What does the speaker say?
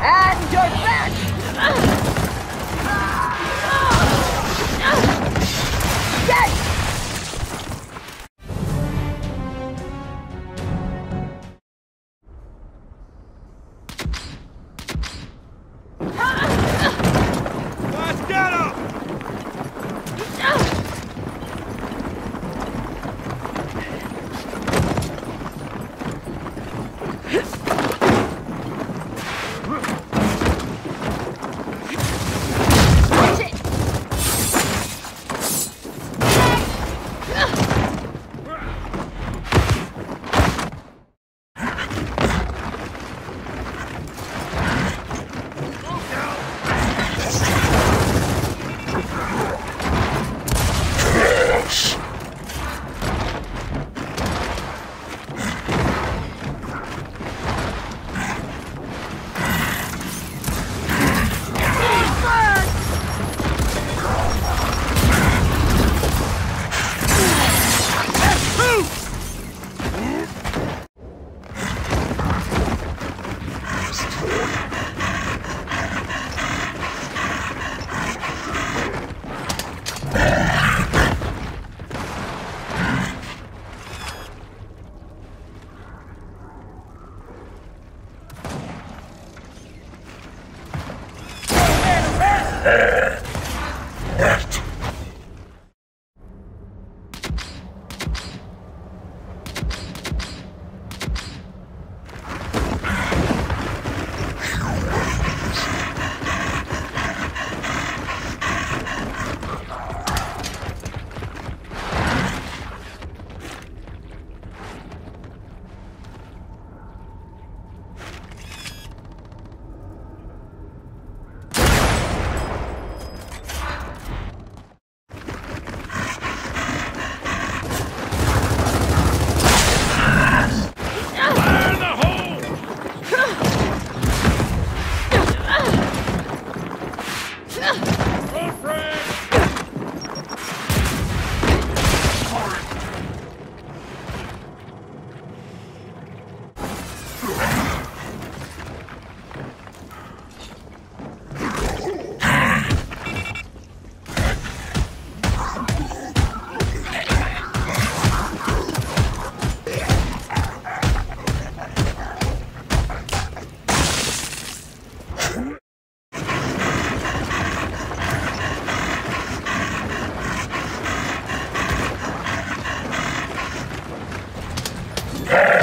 And you're back! Yeah. Go, friend! Hey!